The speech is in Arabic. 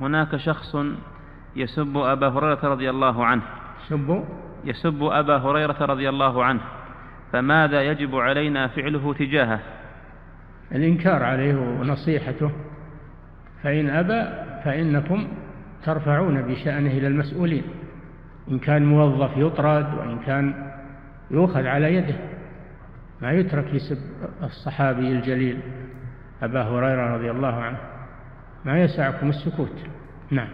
هناك شخص يسب أبا هريرة رضي الله عنه. سب يسب أبا هريرة رضي الله عنه. فماذا يجب علينا فعله تجاهه؟ الإنكار عليه ونصيحته. فإن أبى فإنكم ترفعون بشأنه إلى المسؤولين. إن كان موظف يطرد وإن كان يؤخذ على يده. ما يترك يسب الصحابي الجليل أبا هريرة رضي الله عنه. ما يسعكم السكوت. نعم.